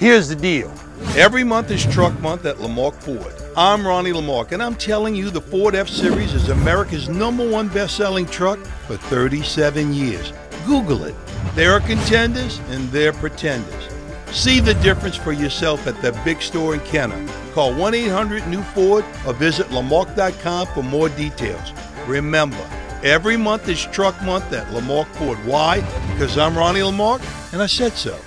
Here's the deal. Every month is Truck Month at Lamarque Ford. I'm Ronnie Lamarque, and I'm telling you the Ford F Series is America's number one best-selling truck for 37 years. Google it. There are contenders and there are pretenders. See the difference for yourself at the big store in Kenner. Call 1-800-NEW-FORD or visit Lamarque.com for more details. Remember, every month is Truck Month at Lamarque Ford. Why? Because I'm Ronnie Lamarque, and I said so.